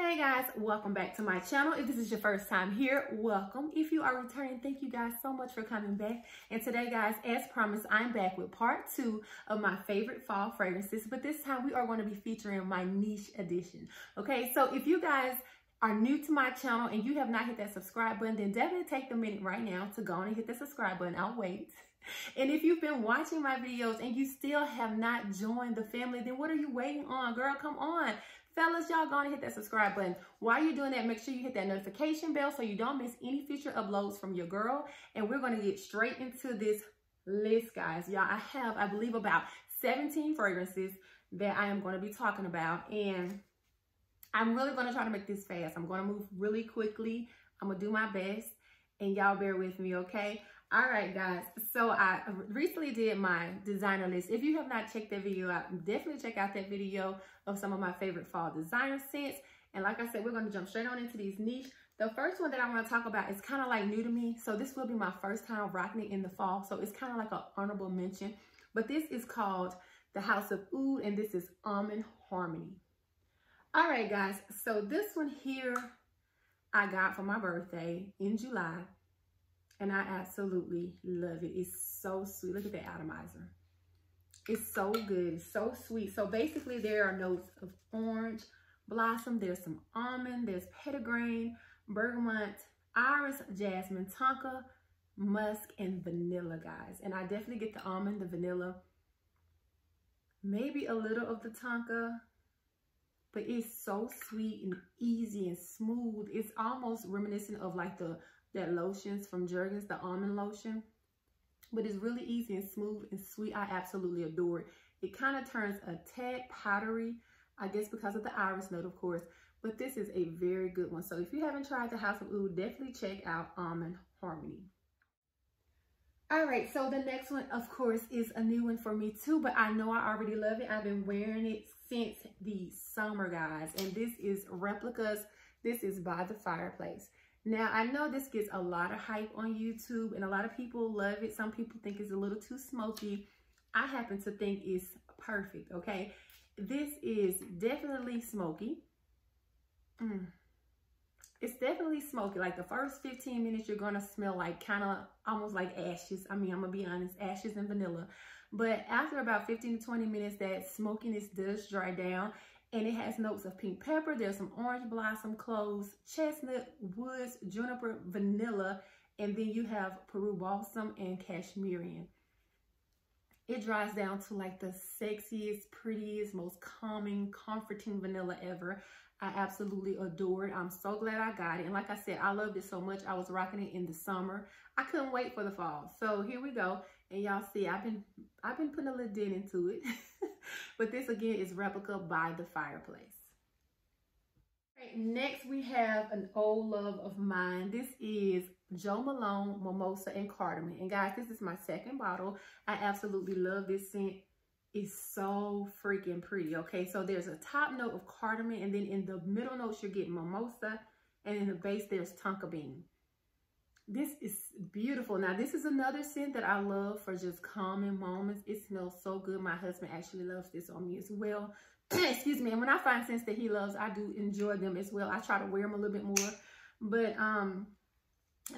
Hey guys, welcome back to my channel. If this is your first time here, welcome. If you are returning, thank you guys so much for coming back. And today guys, as promised, I'm back with part two of my favorite fall fragrances, but this time we are going to be featuring my niche edition. Okay, so if you guys are new to my channel and you have not hit that subscribe button, then definitely take the minute right now to go and hit the subscribe button. I'll wait. And if you've been watching my videos and you still have not joined the family, then what are you waiting on? Girl, come on. Fellas, y'all go and hit that subscribe button. While you're doing that, make sure you hit that notification bell so you don't miss any future uploads from your girl. And we're going to get straight into this list, guys. Y'all, I have, I believe, about 17 fragrances that I am going to be talking about. And I'm really going to try to make this fast. I'm going to move really quickly. I'm going to do my best. And y'all bear with me, okay? All right, guys. So I recently did my designer list. If you have not checked that video out, definitely check out that video of some of my favorite fall designer scents. And like I said, we're going to jump straight on into these niche. The first one that I want to talk about is kind of like new to me. So this will be my first time rocking it in the fall. So it's kind of like an honorable mention. But this is called the House of Oud, and this is Almond Harmony. All right, guys. So this one here I got for my birthday in July. And I absolutely love it. It's so sweet. Look at the atomizer. It's so good. It's so sweet. So basically there are notes of orange, blossom. There's some almond. There's petitgrain, bergamot, iris, jasmine, tonka, musk, and vanilla, guys. And I definitely get the almond, the vanilla, maybe a little of the tonka, but it's so sweet and easy and smooth. It's almost reminiscent of like the that lotions from Jergens, the almond lotion. But it's really easy and smooth and sweet. I absolutely adore it. It kind of turns a tad powdery, I guess because of the iris note, of course. But this is a very good one. So if you haven't tried the House of Oud, definitely check out Almond Harmony. All right, so the next one, of course, is a new one for me too, but I know I already love it. I've been wearing it since the summer, guys. And this is Replicas. This is by the fireplace. Now, I know this gets a lot of hype on YouTube and a lot of people love it. Some people think it's a little too smoky. I happen to think it's perfect, okay? This is definitely smoky. Mm. It's definitely smoky. Like the first 15 minutes, you're going to smell like kind of almost like ashes. I mean, I'm going to be honest, ashes and vanilla. But after about 15 to 20 minutes, that smokiness does dry down and it has notes of pink pepper. There's some orange blossom cloves, chestnut, woods, juniper, vanilla, and then you have Peru balsam and cashmere. It dries down to like the sexiest, prettiest, most calming, comforting vanilla ever. I absolutely adore it. I'm so glad I got it. And like I said, I loved it so much. I was rocking it in the summer. I couldn't wait for the fall. So here we go. And y'all see, I've been I've been putting a little dent into it. but this again is replica by the fireplace. Right, next we have an old love of mine. This is Jo Malone Mimosa and Cardamom. And guys, this is my second bottle. I absolutely love this scent. It's so freaking pretty, okay? So there's a top note of cardamom, and then in the middle notes, you're getting mimosa, and in the base, there's tonka bean. This is beautiful. Now, this is another scent that I love for just calming moments. It smells so good. My husband actually loves this on me as well. Excuse me. And when I find scents that he loves, I do enjoy them as well. I try to wear them a little bit more. But um,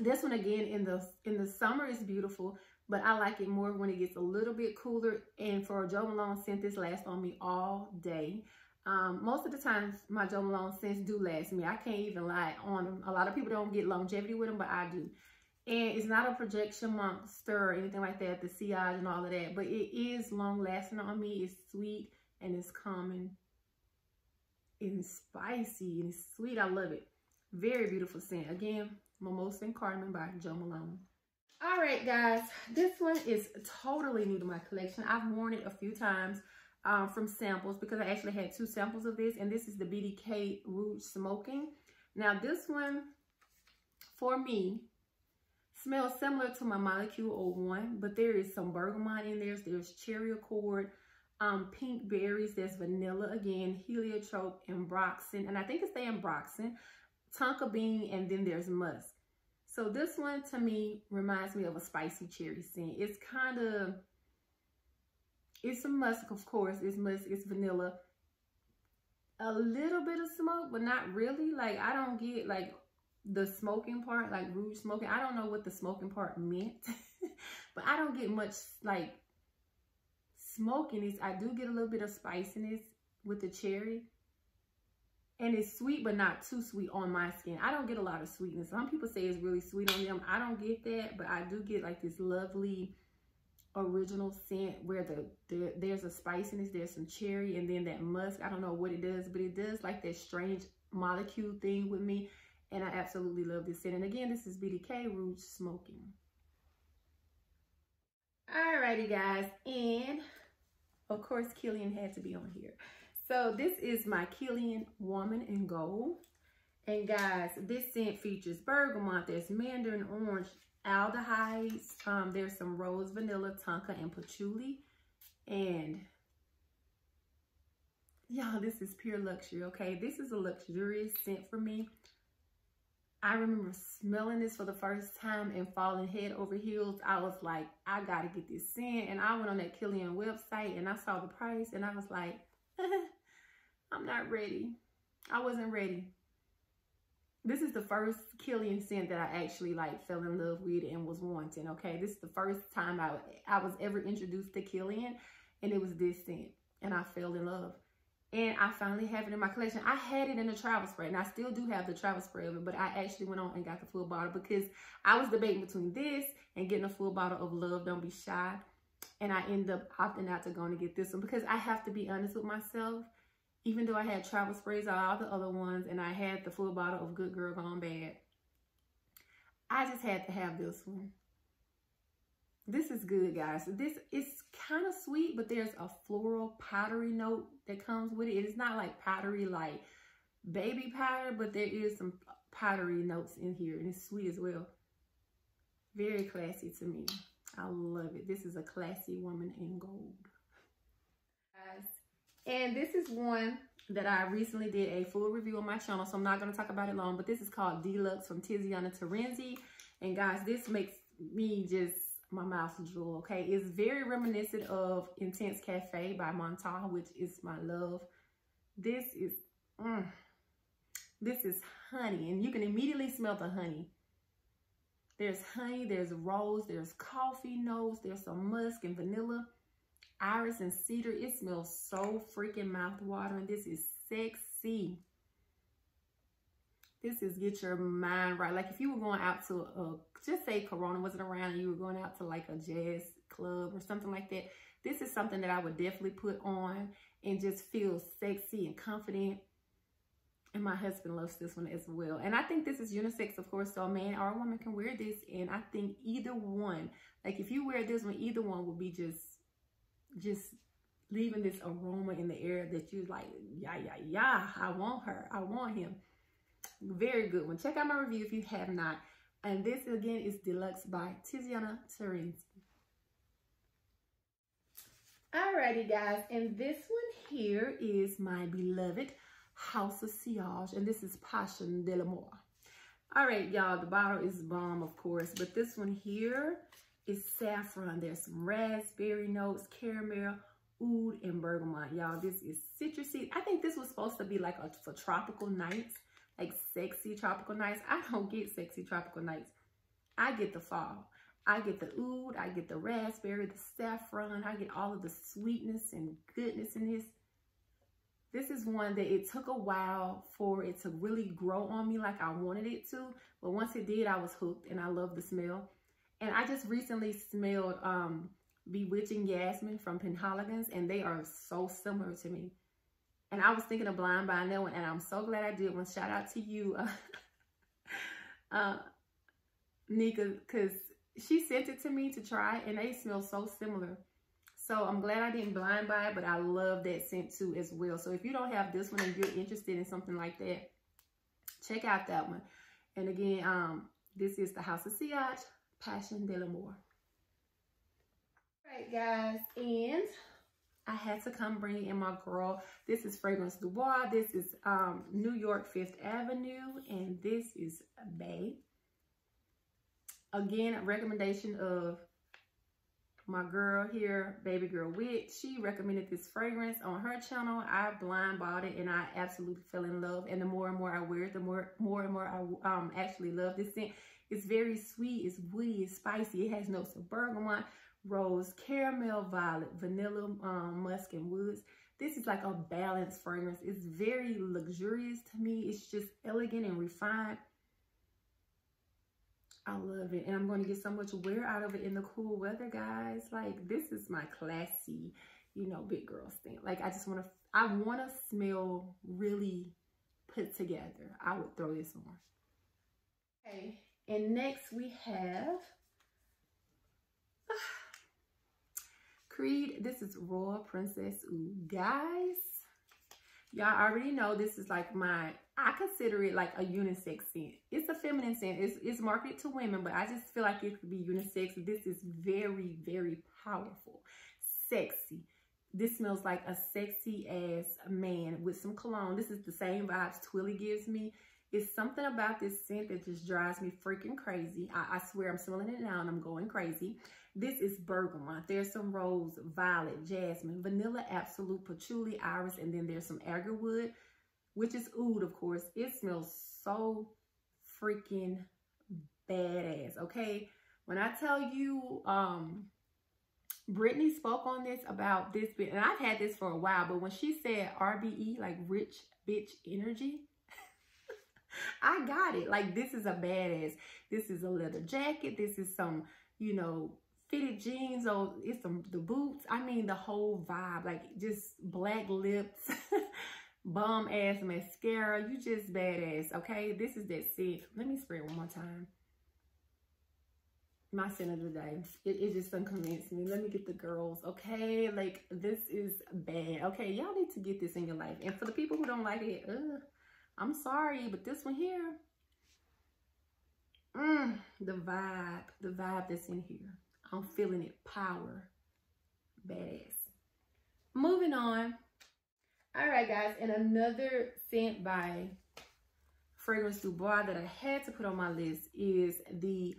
this one, again, in the, in the summer is beautiful. But I like it more when it gets a little bit cooler. And for a Jo Malone scent, this lasts on me all day. Um, most of the times, my Jo Malone scents do last me. I can't even lie on them. A lot of people don't get longevity with them, but I do. And it's not a projection monster or anything like that, the sillage and all of that. But it is long lasting on me. It's sweet and it's calming. And spicy and sweet. I love it. Very beautiful scent. Again, Mimosa and Cardamom by Jo Malone. All right, guys. This one is totally new to my collection. I've worn it a few times um, from samples because I actually had two samples of this. And this is the BDK Rouge Smoking. Now, this one, for me, smells similar to my Molecule 01, but there is some bergamot in there. There's cherry accord, um, pink berries. There's vanilla again, heliotrope, and. And I think it's the ambroxan, tonka bean, and then there's musk. So this one to me reminds me of a spicy cherry scent. It's kind of it's some musk, of course. It's musk, it's vanilla. a little bit of smoke, but not really. Like I don't get like the smoking part, like rouge smoking. I don't know what the smoking part meant, but I don't get much like smokiness. I do get a little bit of spiciness with the cherry. And it's sweet, but not too sweet on my skin. I don't get a lot of sweetness. Some people say it's really sweet on them. I don't get that, but I do get like this lovely original scent where the, the there's a spiciness, there's some cherry, and then that musk. I don't know what it does, but it does like that strange molecule thing with me. And I absolutely love this scent. And again, this is BDK Rouge Smoking. Alrighty, guys. And of course, Kilian had to be on here. So this is my Kilian Woman in Gold. And guys, this scent features bergamot, there's mandarin orange, aldehydes, um, there's some rose, vanilla, tonka, and patchouli. And y'all, this is pure luxury, okay? This is a luxurious scent for me. I remember smelling this for the first time and falling head over heels. I was like, I gotta get this scent. And I went on that Kilian website and I saw the price and I was like, I'm not ready. I wasn't ready. This is the first Kilian scent that I actually like fell in love with and was wanting, okay? This is the first time I, I was ever introduced to Kilian and it was this scent and I fell in love. And I finally have it in my collection. I had it in the travel spray and I still do have the travel spray of it, but I actually went on and got the full bottle because I was debating between this and getting a full bottle of Love Don't Be Shy. And I end up opting out to going to get this one because I have to be honest with myself even though I had travel sprays on all the other ones and I had the full bottle of Good Girl Gone Bad, I just had to have this one. This is good, guys. This is kind of sweet, but there's a floral powdery note that comes with it. It is not like powdery like baby powder, but there is some powdery notes in here and it's sweet as well. Very classy to me. I love it. This is a classy woman in gold. And this is one that I recently did a full review on my channel, so I'm not going to talk about it long, but this is called Delox from Tiziana Terenzi. And guys, this makes me just, my mouth drool, okay? It's very reminiscent of Intense Cafe by Montale, which is my love. This is, mm, this is honey, and you can immediately smell the honey. There's honey, there's rose, there's coffee notes, there's some musk and vanilla iris and cedar. It smells so freaking mouth-watering. This is sexy. This is get your mind right. Like if you were going out to, a, just say Corona wasn't around you were going out to like a jazz club or something like that. This is something that I would definitely put on and just feel sexy and confident. And my husband loves this one as well. And I think this is unisex, of course, so a man or a woman can wear this. And I think either one, like if you wear this one, either one will be just just leaving this aroma in the air that you like, yeah, yeah, yeah, I want her. I want him. Very good one. Check out my review if you have not. And this again is Delox by Tiziana Terenzi. Alrighty guys, and this one here is my beloved House of Sillage, and this is Passion de la l'Amour. All right, y'all, the bottle is bomb, of course, but this one here is saffron. There's some raspberry notes, caramel, oud, and bergamot. Y'all, this is citrusy. I think this was supposed to be like a, for tropical nights, like sexy tropical nights. I don't get sexy tropical nights. I get the fall. I get the oud, I get the raspberry, the saffron. I get all of the sweetness and goodness in this. This is one that it took a while for it to really grow on me like I wanted it to. But once it did, I was hooked and I love the smell. And I just recently smelled um, Bewitching Yasmine from Penhaligon's, and they are so similar to me. And I was thinking of blind buying that one, and I'm so glad I did one. Shout out to you, uh, uh, Nika, because she sent it to me to try, and they smell so similar. So I'm glad I didn't blind buy it, but I love that scent too as well. So if you don't have this one and you're interested in something like that, check out that one. And again, um, this is the House of Sillage Passion de l'Amour. All right, guys, and I had to come bring in my girl. This is Fragrance Du Bois. This is um, New York Fifth Avenue, and this is Bay. Again, a recommendation of my girl here, baby girl Wit, she recommended this fragrance on her channel. I blind bought it and I absolutely fell in love. And the more and more I wear it, the more, more and more I um, actually love this scent. It's very sweet, it's woody, it's spicy. It has notes of bergamot, rose, caramel, violet, vanilla, um, musk, and woods. This is like a balanced fragrance. It's very luxurious to me. It's just elegant and refined. I love it. And I'm going to get so much wear out of it in the cool weather, guys. Like, this is my classy, you know, big girl thing. Like, I just want to, I want to smell really put together. I would throw this on. Okay. And next we have Creed. This is Royal Princess Oud. Guys, y'all already know this is like my I consider it like a unisex scent. It's a feminine scent. It's, it's marketed to women, but I just feel like it could be unisex. This is very, very powerful. Sexy. This smells like a sexy ass man with some cologne. This is the same vibes Twilly gives me. It's something about this scent that just drives me freaking crazy. I, I swear I'm smelling it now and I'm going crazy. This is bergamot. There's some rose, violet, jasmine, vanilla, absolute, patchouli, iris, and then there's some agarwood which is oud, of course. It smells so freaking badass, okay? When I tell you, um, Brittany spoke on this about this, and I've had this for a while, but when she said RBE, like rich bitch energy, I got it. Like, this is a badass. This is a leather jacket. This is some, you know, fitted jeans. Oh, it's some the boots. I mean, the whole vibe. Like, just black lips. bum ass mascara. You just badass, okay? This is that scent. Let me spray it one more time. My scent of the day. It, it just unconvinced me. Let me get the girls, okay? Like, this is bad. Okay, y'all need to get this in your life. And for the people who don't like it, ugh, I'm sorry, but this one here, mm, the vibe, the vibe that's in here. I'm feeling it. Power. Badass. Moving on. All right, guys, and another scent by Fragrance Du Bois that I had to put on my list is the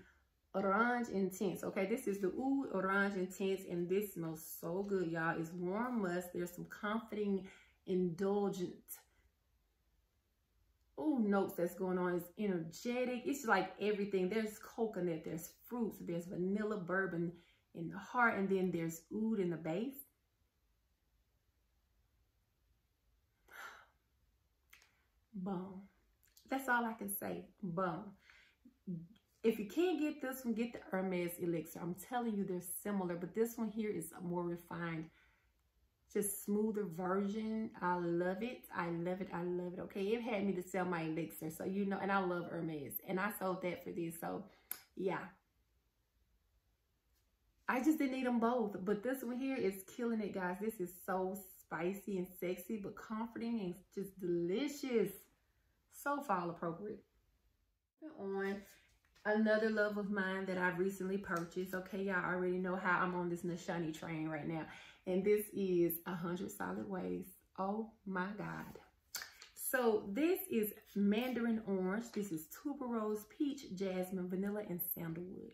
Orange Intense. Okay, this is the Ooh Orange Intense, and this smells so good, y'all. It's warm musk. There's some comforting, indulgent ooh, notes that's going on. It's energetic. It's like everything. There's coconut, there's fruits, there's vanilla bourbon in the heart, and then there's oud in the base. Boom. That's all I can say. Boom. If you can't get this one, get the Hermes Elixir. I'm telling you, they're similar, but this one here is more refined, just smoother version. I love it. I love it. I love it. Okay, it had me to sell my Elixir, so you know, and I love Hermes, and I sold that for this, so yeah. I just didn't need them both, but this one here is killing it, guys. This is so spicy and sexy, but comforting and just delicious. So fall appropriate. On another love of mine that I've recently purchased. Okay, y'all already know how I'm on this Nishane train right now. And this is 100 Silent Ways. Oh my God. So this is Mandarin Orange. This is Tuberose, Peach, Jasmine, Vanilla, and Sandalwood.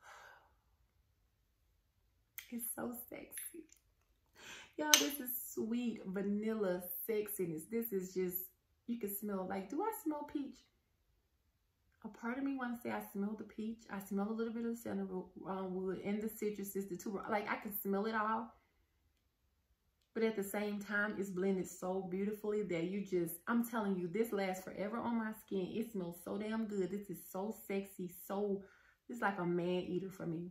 It's so sexy. Y'all, this is sweet vanilla sexiness. This is just, you can smell, like, do I smell peach? A part of me wants to say I smell the peach. I smell a little bit of the sandalwood um, and the citrus is the two. Like, I can smell it all. But at the same time, it's blended so beautifully that you just, I'm telling you, this lasts forever on my skin. It smells so damn good. This is so sexy, so, it's like a man eater for me.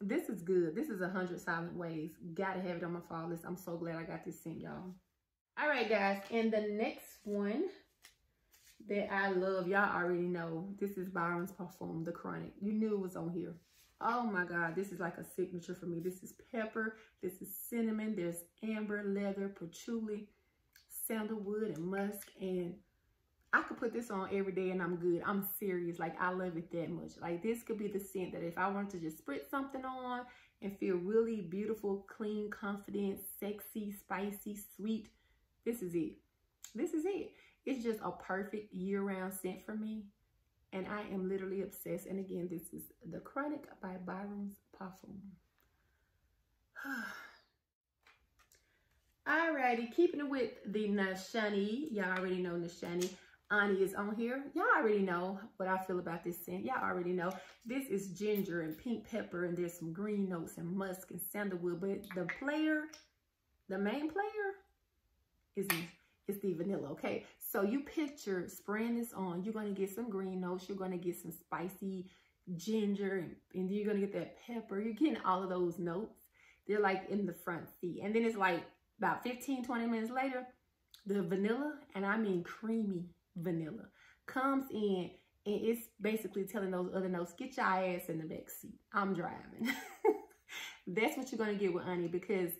This is good. This is a 100 Silent Ways. Gotta have it on my fall list. I'm so glad I got this sent, y'all. All right, guys. And the next one that I love, y'all already know. This is Byron's Parfum, The Chronic. You knew it was on here. Oh my God, this is like a signature for me. This is pepper, this is cinnamon, there's amber, leather, patchouli, sandalwood, and musk. And I could put this on every day and I'm good. I'm serious. Like, I love it that much. Like, this could be the scent that if I wanted to just spritz something on and feel really beautiful, clean, confident, sexy, spicy, sweet, this is it. This is it. It's just a perfect year-round scent for me. And I am literally obsessed. And again, this is The Chronic by Byram's Parfum. Alrighty, keeping it with the Nishane. Y'all already know Nishane. Ani is on here. Y'all already know what I feel about this scent. Y'all already know. This is ginger and pink pepper and there's some green notes and musk and sandalwood. But the player, the main player is, is the vanilla, okay? So you picture spraying this on. You're to get some green notes. You're to get some spicy ginger and, and you're to get that pepper. You're getting all of those notes. They're like in the front seat. And then it's like about 15, 20 minutes later, the vanilla, and I mean creamy vanilla, comes in and it's basically telling those other notes, get your ass in the back seat. I'm driving. That's what you're to get with honey because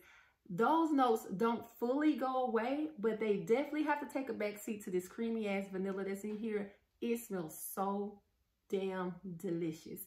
those notes don't fully go away, but they definitely have to take a back seat to this creamy ass vanilla that's in here. It smells so damn delicious.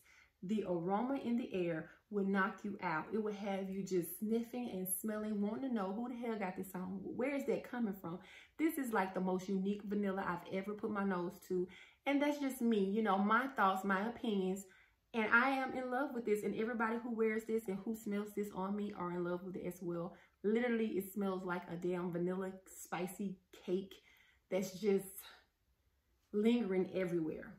The aroma in the air will knock you out. It will have you just sniffing and smelling, wanting to know who the hell got this on. Where is that coming from? This is like the most unique vanilla I've ever put my nose to. And that's just me, you know, my thoughts, my opinions. And I am in love with this. And everybody who wears this and who smells this on me are in love with it as well. Literally, it smells like a damn vanilla spicy cake that's just lingering everywhere.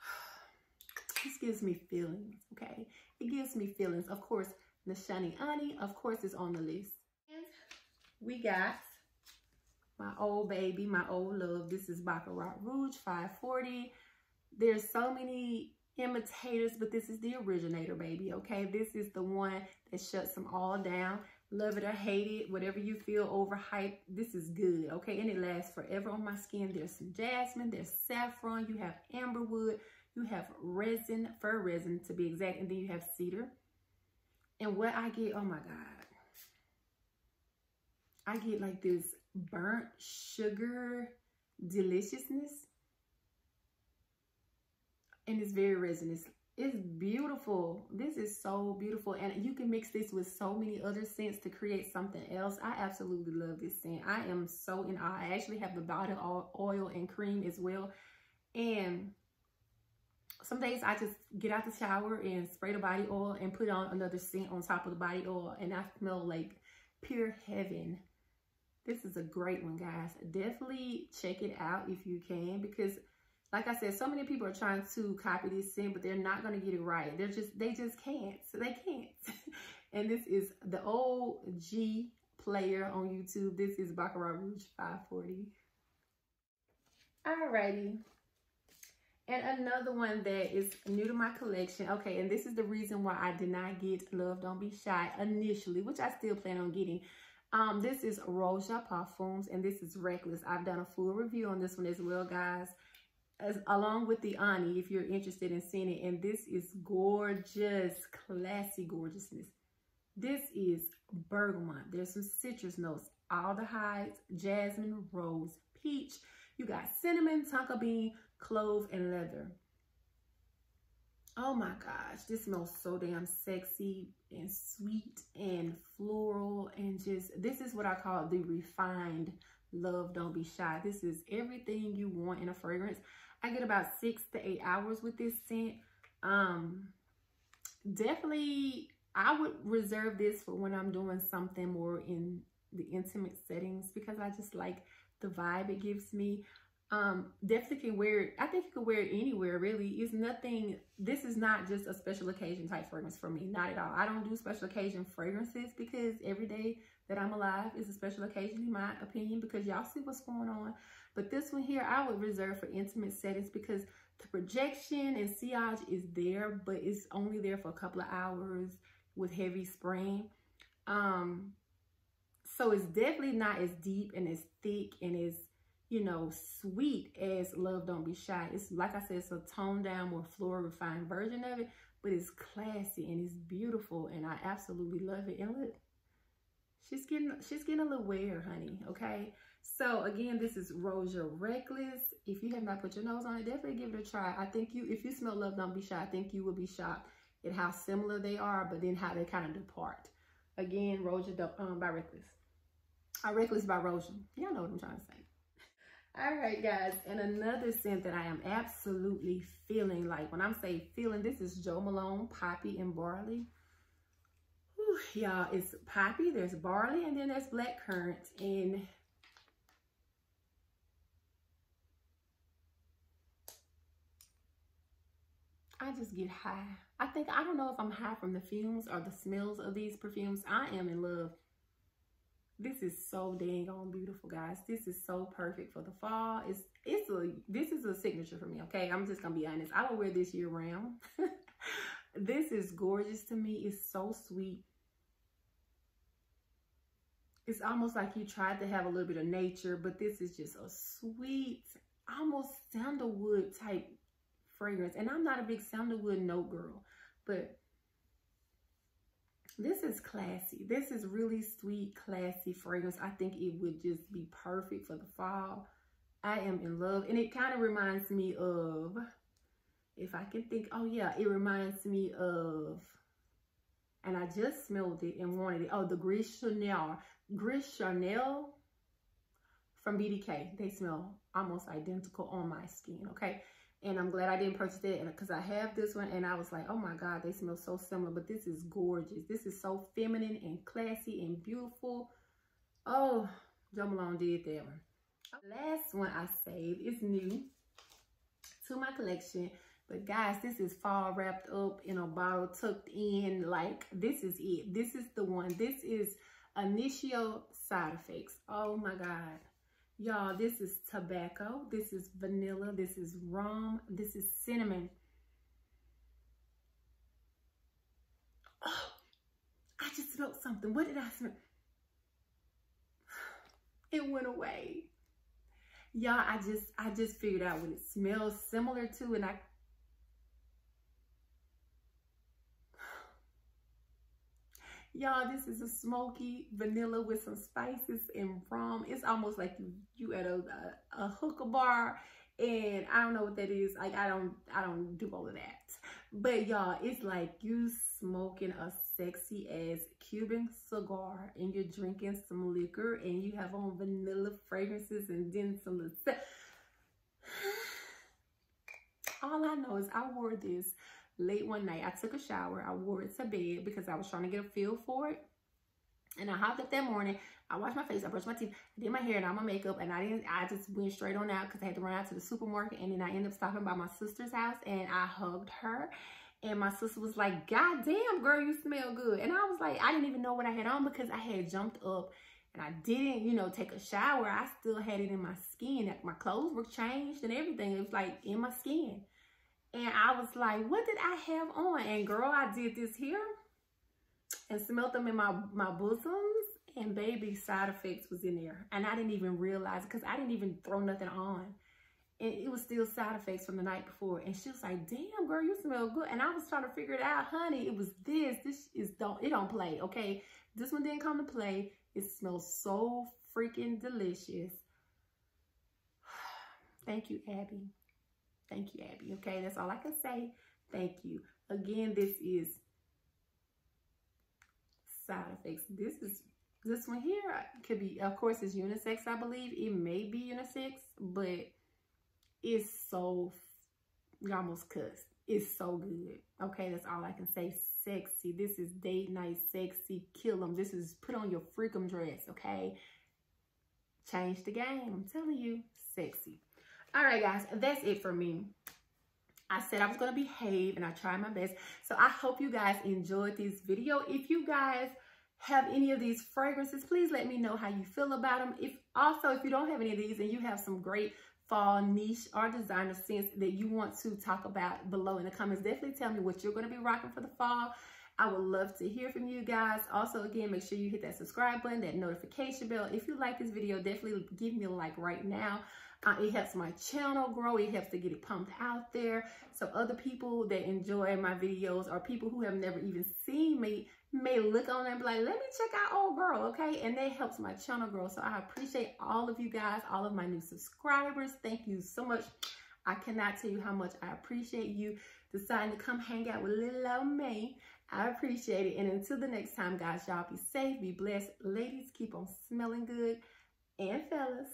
This gives me feelings, okay? It gives me feelings. Of course, Nishane Ani, of course, is on the list. We got my old baby, my old love. This is Baccarat Rouge 540. There's so many imitators, but this is the originator, baby, okay? This is the one that shuts them all down. Love it or hate it, whatever you feel overhyped, this is good, okay? And it lasts forever on my skin. There's some jasmine, there's saffron, you have amberwood, you have resin, fir resin to be exact, and then you have cedar. And what I get, oh my God. I get like this burnt sugar deliciousness. And it's very resinous. It's beautiful. This is so beautiful. And you can mix this with so many other scents to create something else. I absolutely love this scent. I am so in awe. I actually have the body oil and cream as well. And some days I just get out the shower and spray the body oil and put on another scent on top of the body oil and I smell like pure heaven. This is a great one, guys. Definitely check it out if you can because like I said, so many people are trying to copy this scent, but they're not going to get it right. They're just, they just can't. So they can't. and this is the old G player on YouTube. This is Baccarat Rouge 540. Alrighty. And another one that is new to my collection. Okay, and this is the reason why I did not get Love Don't Be Shy initially, which I still plan on getting. Um, this is Roja Parfums, and this is Reckless. I've done a full review on this one as well, guys. As, along with the Ani, if you're interested in seeing it. And this is gorgeous, classy gorgeousness. This is bergamot. There's some citrus notes, aldehydes, jasmine, rose, peach. You got cinnamon, tonka bean, clove, and leather. Oh my gosh, this smells so damn sexy and sweet and floral and just, this is what I call the refined love, don't be shy. This is everything you want in a fragrance. I get about six to eight hours with this scent. Um, definitely, I would reserve this for when I'm doing something more in the intimate settings because I just like the vibe it gives me. Um definitely can wear it i think you can wear it anywhere really. It's nothing this is not just a special occasion type fragrance for me not at all. I don't do special occasion fragrances because every day that i'm alive is a special occasion in my opinion because y'all see what's going on but this one here i would reserve for intimate settings because the projection and sillage is there but it's only there for a couple of hours with heavy spraying um so it's definitely not as deep and as thick and as you know, sweet as Love Don't Be Shy. It's like I said, it's a toned down, more floral refined version of it, but it's classy and it's beautiful and I absolutely love it. And look, she's getting she's getting a little wear, honey, okay? So again, this is Roja Reckless. If you have not put your nose on it, definitely give it a try. I think you, if you smell Love Don't Be Shy, I think you will be shocked at how similar they are, but then how they kind of depart. Again, Roja um, by Reckless. I Reckless by Roja. Y'all know what I'm trying to say. All right, guys. And another scent that I am absolutely feeling like when I'm saying feeling, this is Jo Malone Poppy and Barley. Y'all, it's poppy, there's barley, and then there's black currant. And I just get high. I think, I don't know if I'm high from the fumes or the smells of these perfumes. I am in love. This is so dang on beautiful, guys. This is so perfect for the fall. It's it's a this is a signature for me, okay? I'm just gonna be honest. I will wear this year round. this is gorgeous to me. It's so sweet. It's almost like you tried to have a little bit of nature, but this is just a sweet, almost sandalwood type fragrance. And I'm not a big sandalwood note girl, but this is classy. This is really sweet, classy fragrance. I think it would just be perfect for the fall. I am in love. And it kind of reminds me of, if I can think, oh yeah, it reminds me of, and I just smelled it and wanted it. Oh, the Gris Charnel. Gris Charnel from BDK. They smell almost identical on my skin, okay? And I'm glad I didn't purchase it because I have this one and I was like, oh my God, they smell so similar. But this is gorgeous. This is so feminine and classy and beautiful. Oh, Jo Malone did that one. Last one I saved is new to my collection. But guys, this is fall wrapped up in a bottle, tucked in. Like, this is it. This is the one. This is Initio Side Effects. Oh my God. Y'all, this is tobacco. This is vanilla. This is rum. This is cinnamon. Oh, I just smelled something. What did I smell? It went away. Y'all, I just, I just figured out what it smells similar to and I Y'all, this is a smoky vanilla with some spices and rum. It's almost like you, you at a, a, a hookah bar and I don't know what that is. Like I don't I don't do all of that. But y'all, it's like you smoking a sexy ass Cuban cigar and you're drinking some liquor and you have on vanilla fragrances and then some all I know is I wore this late one night. I took a shower. I wore it to bed because I was trying to get a feel for it. And I hopped up that morning. I washed my face. I brushed my teeth. I did my hair and all my makeup. And I didn't. I just went straight on out because I had to run out to the supermarket. And then I ended up stopping by my sister's house and I hugged her. And my sister was like, God damn, girl, you smell good. And I was like, I didn't even know what I had on because I had jumped up and I didn't, you know, take a shower. I still had it in my skin. My clothes were changed and everything. It was like in my skin. And I was like, what did I have on? And girl, I did this here and smelled them in my, my bosoms and baby side effects was in there. And I didn't even realize because I didn't even throw nothing on. And it was still side effects from the night before. And she was like, damn, girl, you smell good. And I was trying to figure it out. Honey, it was this. This is don't, it don't play, okay? This one didn't come to play. It smells so freaking delicious. Thank you, Abby. Thank you, Abby. Okay, that's all I can say. Thank you. Again, this is side effects. This is this one here uh, could be, of course, it's unisex, I believe. It may be unisex, but it's so, you almost cussed. It's so good. Okay, that's all I can say. Sexy. This is date night sexy. Kill them. This is put on your freakum dress, okay? Change the game. I'm telling you, sexy. All right, guys, that's it for me. I said I was going to behave and I tried my best. So I hope you guys enjoyed this video. If you guys have any of these fragrances, please let me know how you feel about them. If Also, if you don't have any of these and you have some great fall niche or designer scents that you want to talk about below in the comments, definitely tell me what you're going to be rocking for the fall. I would love to hear from you guys. Also, again, make sure you hit that subscribe button, that notification bell. If you like this video, definitely give me a like right now. Uh, it helps my channel grow. It helps to get it pumped out there. So other people that enjoy my videos or people who have never even seen me may look on and be like, let me check out old girl, okay? And that helps my channel grow. So I appreciate all of you guys, all of my new subscribers. Thank you so much. I cannot tell you how much I appreciate you deciding to come hang out with little old me. I appreciate it. And until the next time, guys, y'all be safe, be blessed. Ladies, keep on smelling good. And fellas,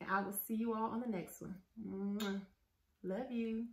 And I will see you all on the next one. Love you.